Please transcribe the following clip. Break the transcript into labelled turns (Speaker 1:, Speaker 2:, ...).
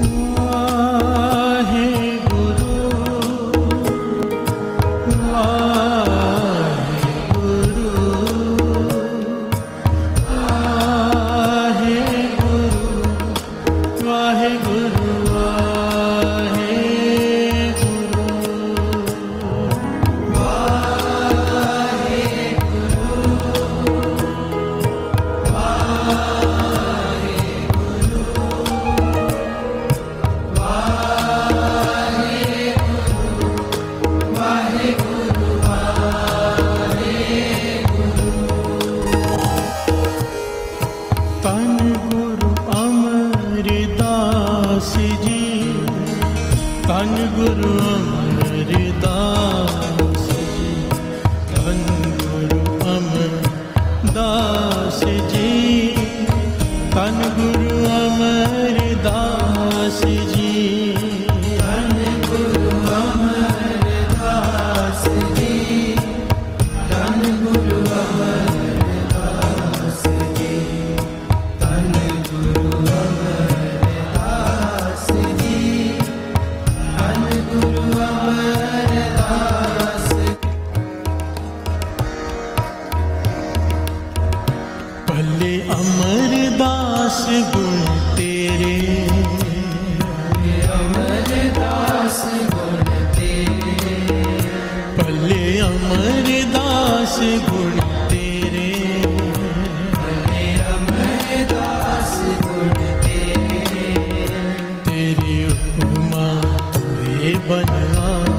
Speaker 1: Mm-hmm. तन गुरु अमरदास जी। तन गुरु अमरदास जी। तन गुरु अमरदास जी। तन गुरु भले अमरदास गुण तेरे अमरदास गुण तेरे। भले अमरदास गुण तेरे भले अमरदास गुण तेरे। तेरी उपमा तुझे बना